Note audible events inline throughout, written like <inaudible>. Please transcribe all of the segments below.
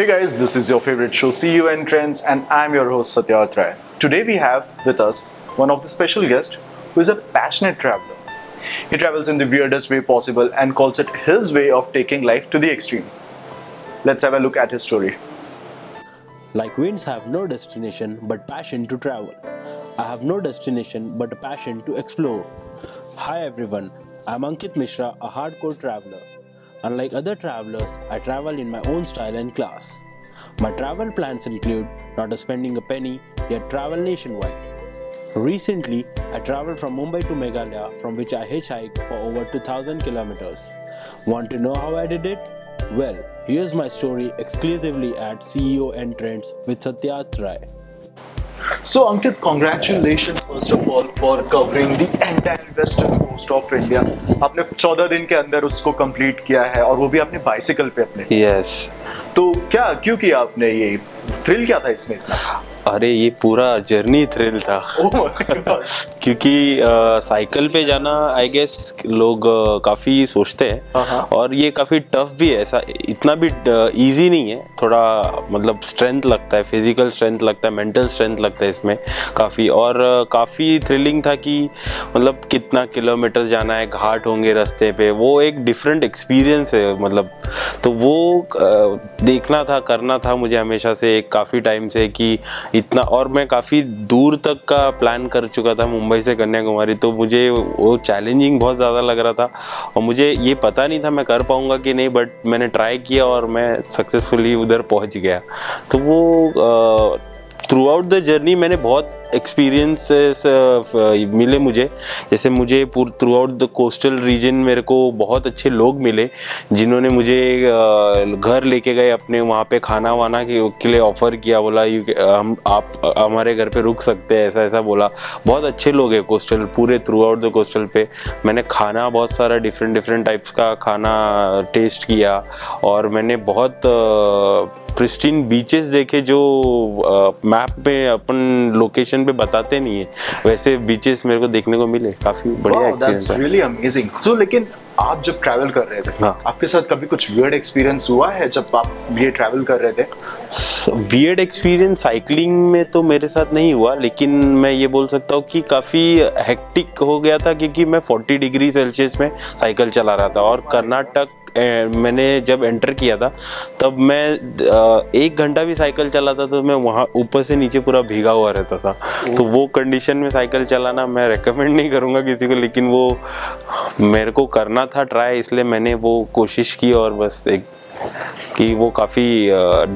Hey guys, this is your favorite show, See You and Trends, and I'm your host Satyawat Rai. Today we have with us one of the special guests who is a passionate traveler. He travels in the weirdest way possible and calls it his way of taking life to the extreme. Let's have a look at his story. Like winds have no destination but passion to travel. I have no destination but a passion to explore. Hi everyone, I'm Ankit Mishra, a hardcore traveler. Unlike other travelers, I travel in my own style and class. My travel plans include not spending a penny, yet travel nationwide. Recently, I traveled from Mumbai to Meghalaya, from which I hitchhiked for over 2000 kilometers. Want to know how I did it? Well, here's my story exclusively at CEO and Trends with Satyat Rai. So Ankit, congratulations first of all for covering the entire western coast of India. आपने 14 दिन के अंदर उसको complete किया है और वो भी आपने बाइसिकल पे अपने Yes. तो क्या क्यों किया आपने ये थ्रिल क्या था इसमें अरे ये पूरा जर्नी थ्रिल था। <laughs> Oh क्योंकि साइकिल पे जाना आई गेस लोग काफ़ी सोचते हाँ, हैं हाँ। और ये काफ़ी टफ भी है ऐसा इतना भी इजी नहीं है। थोड़ा मतलब स्ट्रेंथ लगता है फ़िज़िकल स्ट्रेंथ लगता है मेंटल स्ट्रेंथ लगता है इसमें काफ़ी। और काफ़ी थ्रिलिंग था कि मतलब कितना किलोमीटर जाना है घाट होंगे रास्ते पे वो एक डिफरेंट एक्सपीरियंस है मतलब तो वो देखना था, करना था मुझे हमेशा से काफ़ी टाइम से कि इतना, और मैं काफ़ी दूर तक का प्लान कर चुका था मुंबई से कन्याकुमारी तो मुझे वो चैलेंजिंग बहुत ज़्यादा लग रहा था। और मुझे ये पता नहीं था मैं कर पाऊँगा कि नहीं बट मैंने ट्राई किया और मैं सक्सेसफुली उधर पहुँच गया। तो वो थ्रू आउट द जर्नी मैंने बहुत एक्सपीरियंसेस मिले मुझे। जैसे मुझे पूरे throughout the coastal region मेरे को बहुत अच्छे लोग मिले जिन्होंने मुझे घर लेके गए अपने वहाँ पे खाना वाना के, के लिए ऑफ़र किया बोला यू हम आप हमारे घर पे रुक सकते हैं ऐसा ऐसा बोला। बहुत अच्छे लोग हैं कोस्टल पूरे थ्रू आउट द कोस्टल पे। मैंने खाना बहुत सारा डिफरेंट डिफरेंट टाइप्स का खाना टेस्ट किया और मैंने बहुत प्रिस्टीन बीचेस देखे जो मैप पे अपन लोकेशन पे बताते नहीं है वैसे बीचेस मेरे को देखने को मिले काफ़ी बढ़िया that's really amazing. So लेकिन आप जब ट्रैवल कर रहे थे हाँ। आपके साथ कभी कुछ वियर्ड एक्सपीरियंस हुआ है जब आप ये ट्रैवल कर रहे थे वियर्ड एक्सपीरियंस साइकिलिंग में तो मेरे साथ नहीं हुआ लेकिन मैं ये बोल सकता हूँ कि काफ़ी हेक्टिक हो गया था क्योंकि मैं 40 डिग्री सेल्सियस में साइकिल चला रहा था और कर्नाटक मैंने जब एंटर किया था तब मैं एक घंटा भी साइकिल चलाता तो मैं वहाँ ऊपर से नीचे पूरा भीगा हुआ रहता था। तो वो कंडीशन में साइकिल चलाना मैं रेकमेंड नहीं करूँगा किसी को लेकिन वो मेरे को करना था ट्राई इसलिए मैंने वो कोशिश की और बस एक कि वो काफ़ी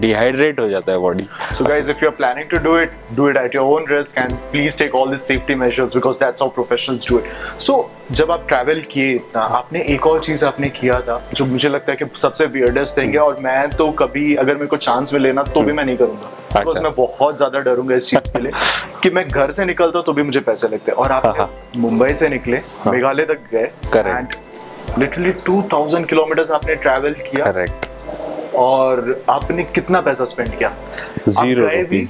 डिहाइड्रेट हो जाता है body So guys, if you're planning to do it, do it at your own risk and please take all the safety measures because that's how professionals do it. So जब आप ट्रैवल किए इतना आपने एक और चीज़ आपने किया था जो मुझे लगता है कि सबसे वियर्डेस्ट थिंग है और मैं तो कभी अगर मेरे को चांस मिले ना तो भी मैं नहीं करूँगा। बिकॉज़ अच्छा। मैं बहुत ज़्यादा डरूँगा इस चीज़ के लिए <laughs> कि मैं घर से निकलता तो भी मुझे पैसे लगते हैं। और हाँ, आप मुंबई से निकले मेघालय तक गए Correct. लिटरली 2000 किलोमीटर आपने ट्रैवल किया करेक्ट और आपने कितना पैसा स्पेंड किया? गए भी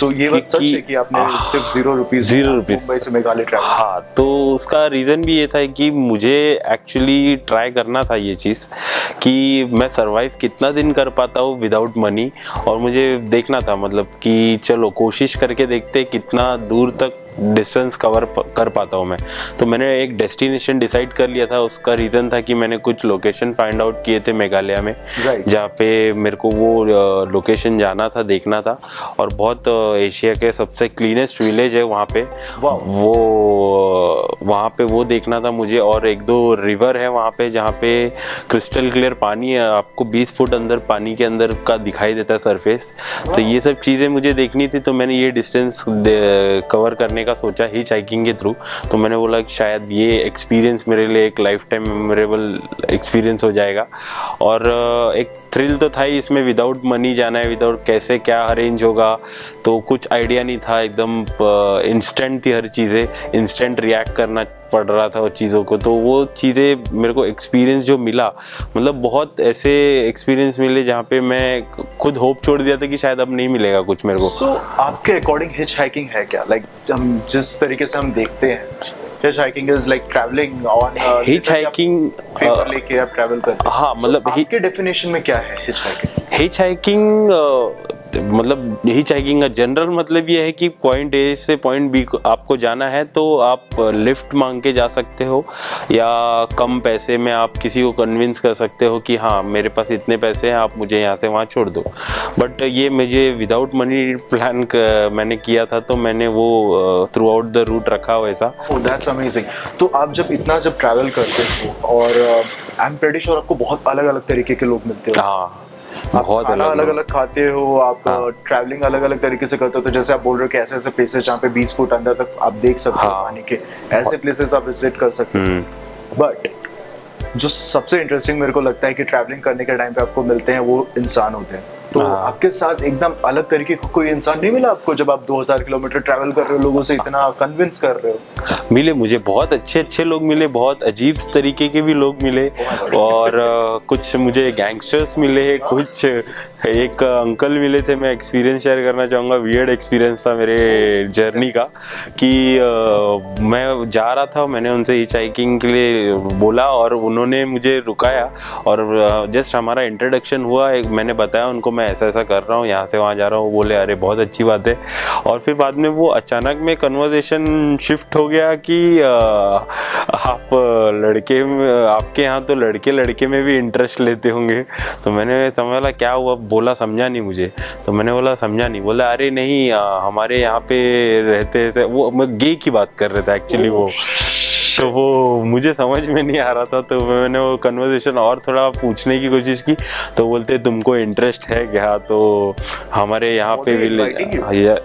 तो ये बात सच है कि आपने आह, सिर्फ़ zero rupees zero rupees. Mumbai से मेघालय ट्रैवल हाँ तो उसका रीज़न भी ये था कि मुझे एक्चुअली ट्राई करना था ये चीज़ कि मैं सरवाइव कितना दिन कर पाता हूँ विदाउट मनी और मुझे देखना था मतलब कि चलो कोशिश करके देखते कितना दूर तक डिस्टेंस कवर कर पाता हूँ मैं तो मैंने एक डेस्टिनेशन डिसाइड कर लिया था उसका रीज़न था कि मैंने कुछ लोकेशन फाइंड आउट किए थे मेघालय में Right. जहाँ पे मेरे को वो लोकेशन जाना था देखना था और बहुत एशिया के सबसे क्लीनेस्ट विलेज है वहाँ पे Wow. वो वहाँ पे वो देखना था मुझे और एक दो रिवर है वहाँ पे जहाँ पे क्रिस्टल क्लियर पानी है आपको 20 फुट अंदर पानी के अंदर का दिखाई देता है सरफेस wow. तो ये सब चीज़ें मुझे देखनी थी तो मैंने ये डिस्टेंस कवर करने का सोचा ही चाइकिंग के थ्रू तो मैंने बोला कि शायद ये एक्सपीरियंस मेरे लिए एक लाइफ टाइम मेमोरेबल एक्सपीरियंस हो जाएगा। और एक थ्रिल तो था ही इसमें विदाउट मनी जाना है विदाउट कैसे क्या अरेंज होगा तो कुछ आइडिया नहीं था, एकदम इंस्टेंट थी हर चीज़ें इंस्टेंट रिएक्ट करना पड़ रहा था उन चीज़ों को तो वो चीज़ें मेरे को एक्सपीरियंस जो मिला मतलब बहुत ऐसे एक्सपीरियंस मिले जहाँ पे मैं खुद होप छोड़ दिया था कि शायद अब नहीं मिलेगा कुछ मेरे को। सो so, आपके अकॉर्डिंग हिच हाइकिंग है क्या? लाइक like, हम जिस तरीके से हम देखते हैं hitchhiking is like travelling on Hitchhiking, paper uh, लेके आप ट्रैवल करते हैं? हाँ, मतलब hi- आपके डेफिनेशन में क्या है हिचहाइकिंग हिच हाइकिंग मतलब यही का जनरल मतलब ये है कि पॉइंट ए से पॉइंट बी को आपको जाना है तो आप लिफ्ट मांग के जा सकते हो या कम पैसे में आप किसी को कन्विंस कर सकते हो कि हाँ मेरे पास इतने पैसे हैं आप मुझे यहाँ से वहाँ छोड़ दो। बट ये मुझे विदाउट मनी प्लान मैंने किया था तो मैंने वो थ्रू आउट द रूट रखा वैसा। दैट्स अमेजिंग तो आप जब इतना जब ट्रैवल करते हो और आई एम प्रेटी श्योर आपको बहुत अलग अलग तरीके के लोग मिलते हो हाँ। आप बहुत अलग अलग अलग खाते हो आप हाँ। ट्रैवलिंग अलग अलग तरीके से करते हो तो जैसे आप बोल रहे हो कि ऐसे ऐसे प्लेसेस जहाँ पे 20 फुट अंदर तक आप देख सकते हो हाँ। पानी के ऐसे प्लेसेस आप विज़िट कर सकते हो। हम्म। बट जो सबसे इंटरेस्टिंग मेरे को लगता है कि ट्रैवलिंग करने के टाइम पे आपको मिलते हैं वो इंसान होते हैं। तो हाँ। आपके साथ एकदम अलग तरीके का कोई इंसान नहीं मिला आपको जब आप 2000 किलोमीटर ट्रैवल कर रहे हो लोगों से इतना कन्विंस कर रहे हो? मिले मुझे बहुत अच्छे अच्छे लोग मिले बहुत अजीब तरीके के भी लोग मिले और कुछ मुझे गैंगस्टर्स मिले कुछ एक अंकल मिले थे मैं एक्सपीरियंस शेयर करना चाहूँगा। वियर्ड एक्सपीरियंस था मेरे जर्नी का कि मैं जा रहा था मैंने उनसे हिच हाइकिंग के लिए बोला और उन्होंने मुझे रुकाया और जस्ट हमारा इंट्रोडक्शन हुआ एक मैंने बताया उनको मैं ऐसा ऐसा कर रहा हूँ, यहाँ से वहाँ जा रहा हूँ। बोले, अरे, बहुत अच्छी बात है। और फिर बाद में वो अचानक में कन्वर्जेशन शिफ्ट हो गया कि आप लड़के आपके यहाँ तो लड़के लड़के में भी इंटरेस्ट लेते होंगे। तो मैंने समझा, क्या हुआ? बोला, समझा नहीं मुझे। तो मैंने बोला, समझा नहीं। बोला, अरे, नहीं हमारे यहाँ पे रहते थे, वो गे की बात कर रहे थे एक्चुअली वो। तो वो मुझे समझ में नहीं आ रहा था तो मैंने वो कन्वर्सेशन और थोड़ा पूछने की कोशिश की तो बोलते तुमको इंटरेस्ट है क्या? तो हमारे यहाँ पे inviting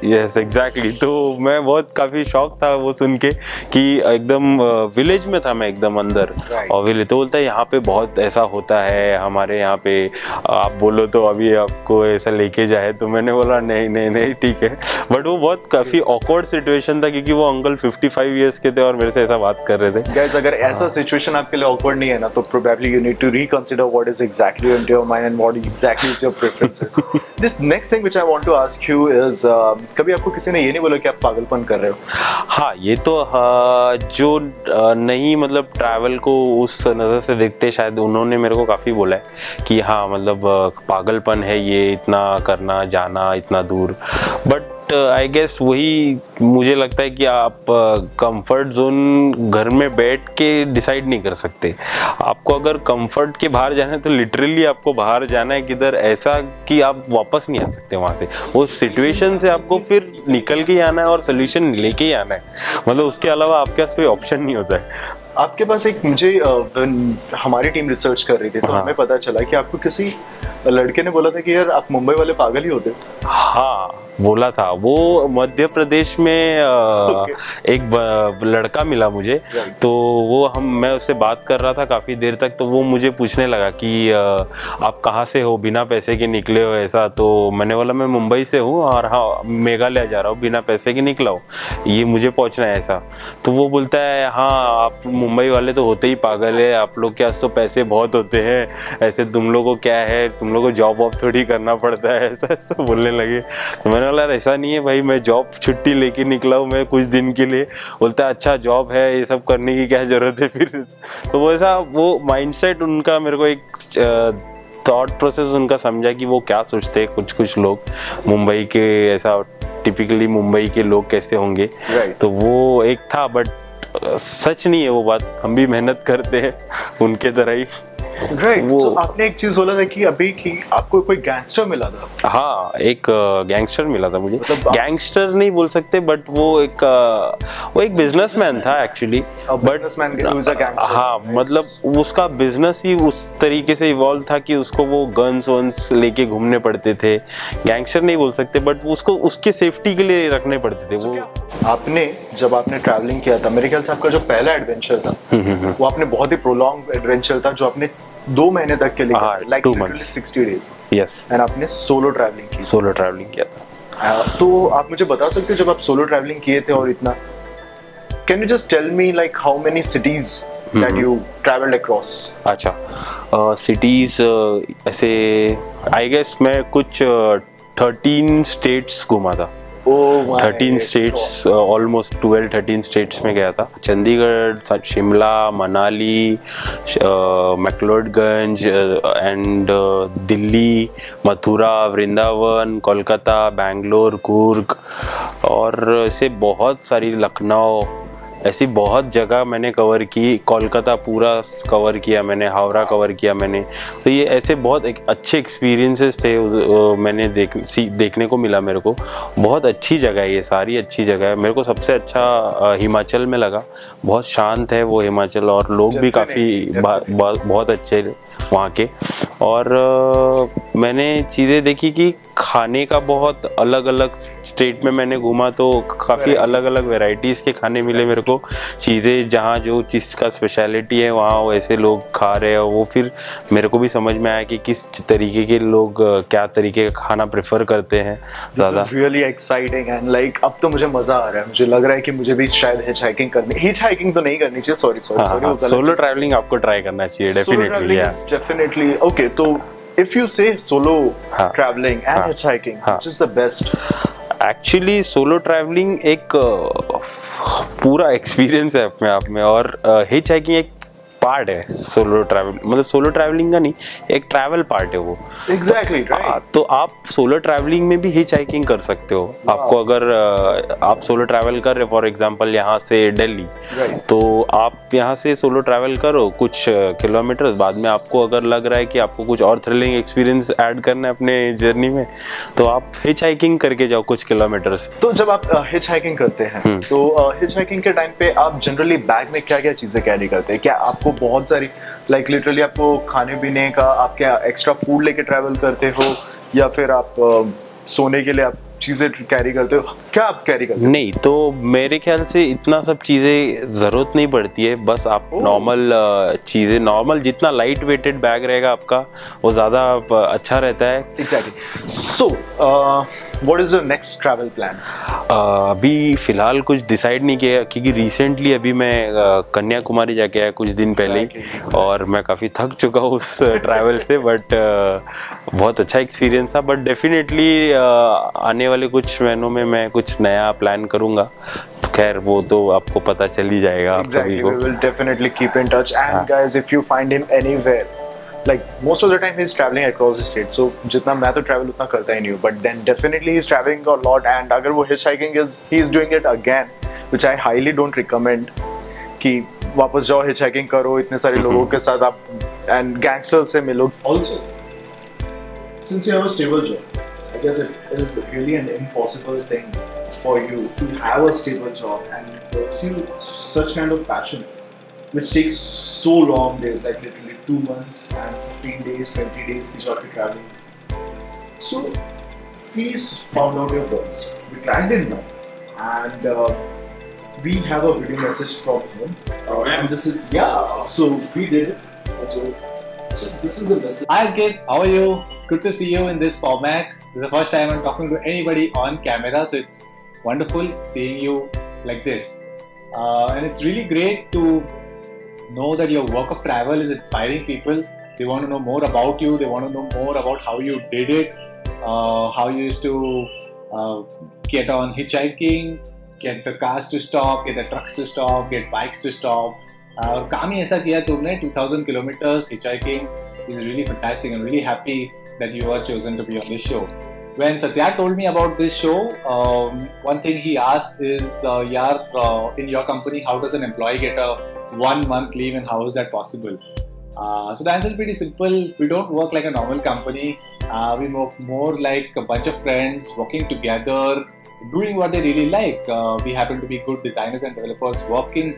यस एग्जैक्टली तो मैं बहुत काफ़ी शौक था वो सुन के कि एकदम विलेज में था मैं एकदम अंदर। Right. और विलेज तो बोलता है यहाँ पे बहुत ऐसा होता है हमारे यहाँ पे आप बोलो तो अभी आपको ऐसा लेके जाए। तो मैंने बोला नहीं नहीं नहीं ठीक है। बट वो बहुत काफ़ी ऑकवर्ड सिचुएशन था क्योंकि वो अंकल 55 इयर्स के थे और मेरे से ऐसा बात कर रहे थे। गाइस अगर ऐसा हाँ। सिचुएशन आपके लिए ऑकवर्ड नहीं है ना तो probably you need to reconsider what is exactly in your mind and what exactly is your preferences this next thing which I want to ask you is कभी आपको किसी ने ये नहीं बोला कि आप पागलपन कर रहे हो? हाँ ये तो हाँ, जो नहीं मतलब ट्रैवल को उस नज़र से देखते शायद उन्होंने मेरे को काफ़ी बोला है कि हाँ मतलब पागलपन है ये इतना करना जाना इतना दूर। बट आई गेस वही मुझे लगता है कि आप कंफर्ट जोन घर में बैठ के डिसाइड नहीं कर सकते। आपको अगर कंफर्ट के बाहर जाना है तो लिटरली आपको बाहर जाना है किधर ऐसा कि आप वापस नहीं आ सकते वहाँ से। वो सिचुएशन से आपको फिर निकल के आना है और सोल्यूशन लेके ही आना है। मतलब उसके अलावा आपके पास कोई ऑप्शन नहीं होता है। आपके पास एक मुझे हमारी टीम रिसर्च कर रही थी तो हाँ। हमें पता चला कि आपको किसी लड़के ने बोला था कि यार आप मुंबई वाले पागल ही होते। हो। बोला था। वो मध्य प्रदेश में एक लड़का मिला मुझे। तो वो हम मैं उससे बात कर रहा था काफ़ी देर तक तो वो मुझे पूछने लगा कि आप कहाँ से हो? बिना पैसे के निकले हो ऐसा? तो मैंने बोला मैं मुंबई से हूँ और हाँ मेघालय जा रहा हूँ। बिना पैसे के निकला हूँ। ये मुझे पहुँचना है ऐसा। तो वो बोलता है हाँ आप मुंबई वाले तो होते ही पागल है। आप लोग के पास तो पैसे बहुत होते हैं। ऐसे तुम लोगों को क्या है? तुम लोग को जॉब वॉब थोड़ी करना पड़ता है। <laughs> ऐसा ऐसा बोलने लगे। तो मैंने बोला ऐसा नहीं है भाई मैं जॉब छुट्टी लेके निकला हूँ मैं कुछ दिन के लिए। बोलता है अच्छा जॉब है ये सब करने की क्या ज़रूरत है फिर? <laughs> तो वो ऐसा वो माइंडसेट उनका मेरे को एक थॉट प्रोसेस उनका समझा कि वो क्या सोचते हैं कुछ कुछ लोग। मुंबई के ऐसा टिपिकली मुंबई के लोग कैसे होंगे? Right. तो वो एक था बट सच नहीं है वो बात। हम भी मेहनत करते हैं उनके तरह ही। राइट वो- so, आपने एक चीज़ बोला था कि अभी कि आपको कोई गैंगस्टर मिला था? हाँ एक गैंगस्टर मिला था मुझे। मतलब गैंगस्टर नहीं बोल सकते बट वो एक वो एक बिजनेसमैन था एक्चुअली a gangster. हाँ मतलब उसका बिज़नेस ही उस तरीके से इवॉल्व था कि उसको वो गन्स वन्स लेके घूमने पड़ते थे। गैंगस्टर नहीं बोल सकते बट उसको उसके सेफ्टी के लिए रखने पड़ते थे वो। आपने जब आपने ट्रैवलिंग किया था मेरे ख्याल से आपका जो पहला एडवेंचर था हम्म, वो आपने बहुत ही प्रोलॉन्ग एडवेंचर था जो आपने दो महीने तक के लिए हाँ, like. Sixty days yes and आपने सोलो ट्रैवलिंग की। सोलो ट्रैवलिंग किया था। Uh, तो आप मुझे बता सकते हो जब आप सोलो ट्रैवलिंग किए थे और इतना? Can you just tell me like how many cities that you travelled across अच्छा। सिटीज़ ऐसे आई गेस मैं कुछ थर्टीन स्टेट्स घूमा था। Thirteen states almost twelve thirteen states में गया था। चंडीगढ़ शिमला, मनाली मैकलोडगंज एंड दिल्ली, मथुरा, वृंदावन, कोलकाता, बैंगलोर, कुर्ग, और ऐसे बहुत सारी लखनऊ ऐसी बहुत जगह मैंने कवर की कोलकाता पूरा कवर किया मैंने हावड़ा कवर किया मैंने। तो ये ऐसे बहुत एक अच्छे एक्सपीरियंसेस थे मैंने देख सी देखने को मिला मेरे को। बहुत अच्छी जगह है ये सारी अच्छी जगह है। मेरे को सबसे अच्छा हिमाचल में लगा। बहुत शांत है वो हिमाचल और लोग भी काफ़ी बहुत अच्छे वहाँ के। और अ, मैंने चीज़ें देखी कि खाने का बहुत अलग अलग स्टेट में मैंने घूमा तो काफ़ी अलग अलग वेराइटीज़ के खाने मिले मेरे को। चीज़ें जहाँ जो चीज़ का स्पेशलिटी है वहाँ वैसे लोग खा रहे हैं। वो फिर मेरे को भी समझ में आया कि किस तरीके के लोग क्या तरीके का खाना प्रेफर करते हैं। ज़्यादा रियली एक्साइटिंग एंड लाइक अब तो मुझे मज़ा आ रहा है। मुझे लग रहा है कि मुझे भी शायद हिच हाइकिंग करनी हिच हाइकिंग तो नहीं करनी चाहिए। सॉरी सॉरी हाँ सॉरी सोलो ट्रैवलिंग आपको ट्राई करना चाहिए डेफिनेटली डेफिनेटली ओके तो इफ़ यू से सोलो हाँ. ट्रैवलिंग एंड हाँ. हाइकिंग हाँ. Which is the best actually solo travelling एक पूरा एक्सपीरियंस है अपने आप में और हिच हाइकिंग एक पार्ट है सोलो ट्रैवल मतलब सोलो ट्रैवलिंग का नहीं एक ट्रैवल पार्ट है वो एग्जैक्टली आ, राइट तो आप सोलो ट्रैवलिंग में भी हिच हाइकिंग कर सकते हो wow. आपको अगर आप सोलो ट्रैवल कर रहे फॉर एग्जांपल यहाँ से दिल्ली Right. तो आप यहाँ से सोलो ट्रैवल करो कुछ किलोमीटर बाद में आपको अगर लग रहा है कि आपको कुछ और थ्रिलिंग एक्सपीरियंस ऐड करना है अपने जर्नी में तो आप हिच हाइकिंग करके जाओ कुछ किलोमीटर्स तो जब आप हिच हाइकिंग करते हैं हम्म। तो हिच हाइकिंग के टाइम पे आप जनरली बैग में क्या क्या चीज़ें कैरी करते हैं क्या आपको बहुत सारी लाइक like, लिटरली आपको खाने पीने का आप क्या एक्स्ट्रा फ़ूड लेके ट्रैवल करते हो या फिर आप सोने के लिए आप चीज़ें कैरी करते हो? क्या आप कैरी करते हो? नहीं तो मेरे ख्याल से इतना सब चीज़ें ज़रूरत नहीं पड़ती है। बस आप नॉर्मल चीज़ें नॉर्मल जितना लाइट वेटेड बैग रहेगा आपका वो ज़्यादा अच्छा रहता है। Exactly so what is your next travel plan अभी फ़िलहाल कुछ डिसाइड नहीं किया क्योंकि रिसेंटली अभी मैं कन्याकुमारी जाके आया कुछ दिन पहले ही Exactly. और मैं काफ़ी थक चुका हूँ उस ट्रैवल से बट बहुत अच्छा एक्सपीरियंस था। बट डेफिनेटली आने वाले कुछ महीनों में मैं कुछ नया प्लान करूँगा तो खैर वो तो आपको पता चल ही जाएगा आप सभी Exactly, को we will definitely keep in touch. And हाँ. guys, if you find him anywhere, like most of the time he's traveling across the state. So जितना मैं तो travel उतना करता ही नहीं हूँ. But then definitely he's traveling a lot. And अगर वो hitchhiking is he's doing it again, which I highly don't recommend. कि वापस जाओ hitchhiking करो इतने सारे लोगों के साथ आप and gangsters से मिलो. Also, since you have a stable job, I guess it is really an impossible thing for you to have a stable job and pursue such kind of passion, which takes so long days, like literally two months and 15 days, 20 days, you shall be traveling. So, please found out your boss. We tracked him down, and uh, we have a video message from him. Uh, and this is yeah. So we did it. So, so this is the message. Hi Ankit, how are you? It's good to see you in this format. This is the first time I'm talking to anybody on camera, so it's wonderful seeing you like this. Uh, and it's really great to know that your work of travel is inspiring people. They want to know more about you, they want to know more about how you did it, uh, how you used to uh, get on hitchhiking, get the cars to stop, get the trucks to stop, get bikes to stop. Uh, और काम ही ऐसा किया तुमने 2000 kilometers hitchhiking is really fantastic. I'm really happy that you were chosen to be on this show. When Satya told me about this show, um, one thing he asked is, uh, Yaar, uh, in your company, how does an employee get a one month leave and how is that possible? Uh, so the answer is pretty simple. We don't work like a normal company. Uh, we work more like a bunch of friends working together, doing what they really like. Uh, we happen to be good designers and developers working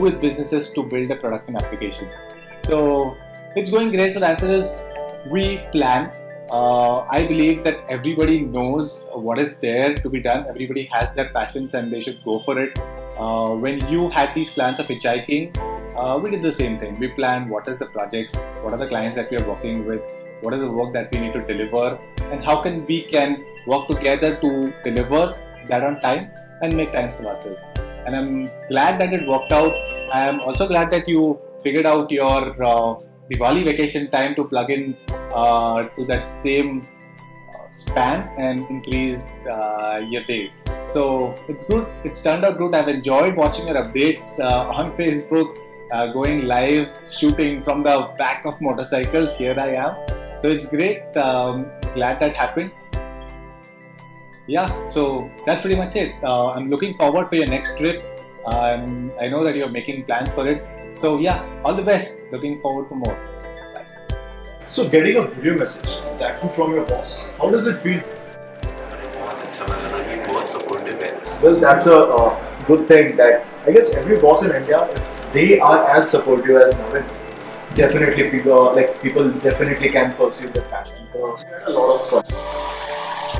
with businesses to build a products and application. So it's going great. So the answer is we plan. Uh, I believe that everybody knows what is there to be done. Everybody has their passions and they should go for it. Uh, when you had these plans of hitchhiking, uh, we did the same thing. We planned what is the projects, what are the clients that we are working with, what is the work that we need to deliver, and how can we can work together to deliver that on time and make time for ourselves. And I'm glad that it worked out. I am also glad that you figured out your uh, Diwali vacation time to plug in uh, to that same uh, span and increase uh, your day. So it's good. It's turned out good. I've enjoyed watching your updates uh, on Facebook, uh, going live, shooting from the back of motorcycles. Here I am. So it's great. Um, glad that happened. Yeah, so that's pretty much it. Uh, I'm looking forward for your next trip. Um, I know that you're making plans for it. So yeah, all the best. Looking forward to more. Bye. So getting a video message that from your boss, how does it feel? Well, that's a uh, good thing that I guess every boss in India, if they are as supportive as Navin, definitely people like people definitely can pursue their passion. A lot of fun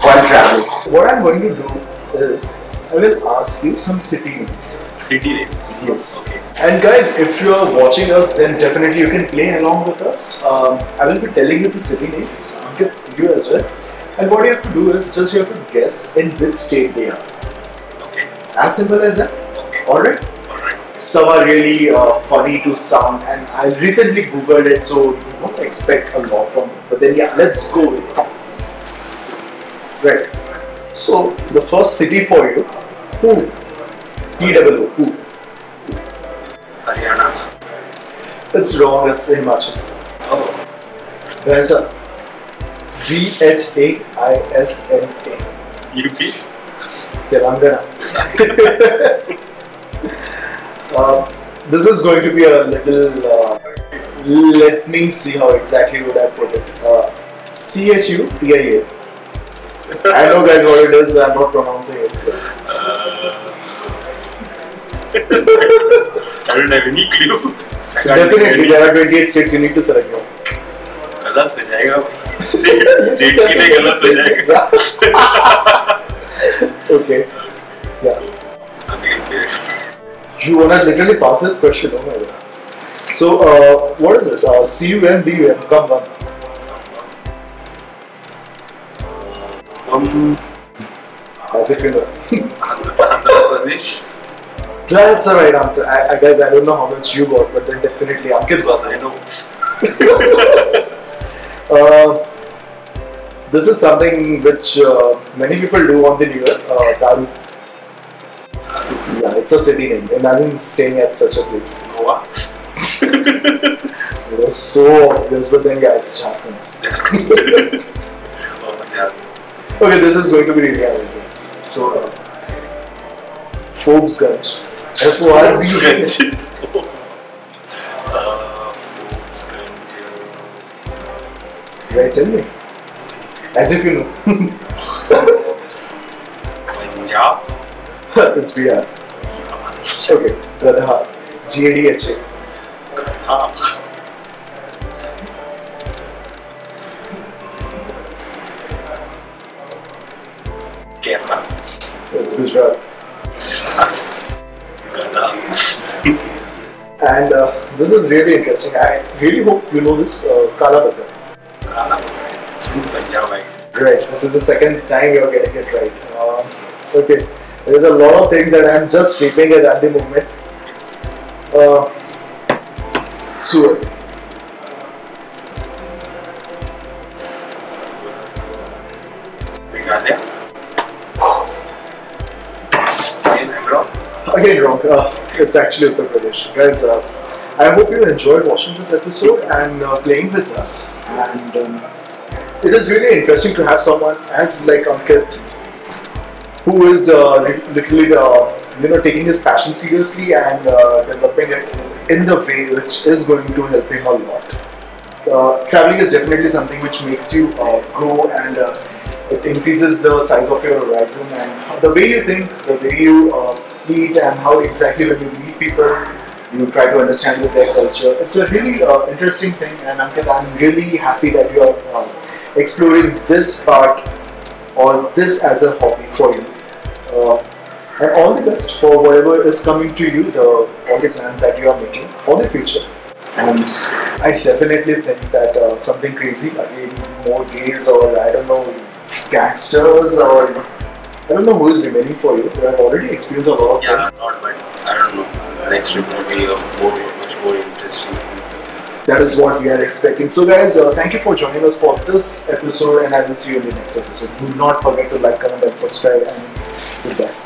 while traveling. What I'm going to do is I will ask you some city names. City names. Yes. Okay. And guys, if you are watching us, then definitely you can play along with us. Um, I will be telling you the city names. You as well. And what you have to do is just you have to guess in which state they are. Okay. As simple as that. Okay. All right some are really uh, funny to sound and I recently googled it so don't expect a lot from it but then yeah let's go with it. Right. So the first city for you, who? T-double-O, who? Haryana. It's wrong, It's Himachal. Oh. There's a V-H-A-I-S-N-A. Telangana. <laughs> <laughs> uh, this is going to be a little. Uh, let me see how exactly would I put it. Uh, C H U T I A. I know, guys, what it is. I'm not pronouncing it. I <laughs> don't have any clue Definitely, there are 28 states. You need to select one. गलत हो जाएगा state state के लिए गलत हो जाएगा okay. Yeah. <laughs> <laughs> you wanna literally pass this question over. So uh, what is this? Uh, CUM, come on. Um, As if you know. That's the right answer. I, I, guys, I don't know how much you got, but then definitely Ankit was. I know. <laughs> uh, this is something which uh, many people do on the New Year. Uh, it's a city name. Imagine staying at such a place. Goa. <laughs> it was so obvious, but then yeah, it's happened. oh my. Okay, this is going to be really relevant. So, uh, Forbes Ganj. F O R B Ganj. <laughs> Uh, right, tell me. As if you know. <laughs> Punjab? it's Bihar. Okay. it, brother Hart. GADHA. Ah. Kerala. It's Gujarat. and uh, this is really interesting. I really hope you know this uh, Kala Bazaar. Kala Bazaar. It's in Punjab, I guess. Right. This is the second time you're getting it right. Uh, okay. There's a lot of things that I'm just sleeping at at the moment. Uh, sewer. Again, wrong. Uh, it's actually Uttar Pradesh. Guys, uh, I hope you enjoyed watching this episode and uh, playing with us. And um, it is really interesting to have someone as like Ankit who is uh, literally, uh, you know, taking his passion seriously and uh, developing it in the way which is going to help him a lot. Uh, traveling is definitely something which makes you uh, grow and uh, it increases the size of your horizon and the way you think, the way you eat, and how exactly when you meet people, you try to understand their culture. It's a really interesting thing, and Ankit, I'm really happy that you are exploring this part or this as a hobby for you. Uh, and all the best for whatever is coming to you, the all the plans that you are making for the future. And I definitely think that uh, something crazy again, more gays or I don't know, gangsters or I don't know who is remaining for you. You have already experienced a lot of Yeah, things. not but I don't know. Next trip will be a more, much more interesting. That is what we are expecting. So, guys, uh, thank you for joining us for this episode, and I will see you in the next episode. Do not forget to like, comment, and subscribe. And Exactly.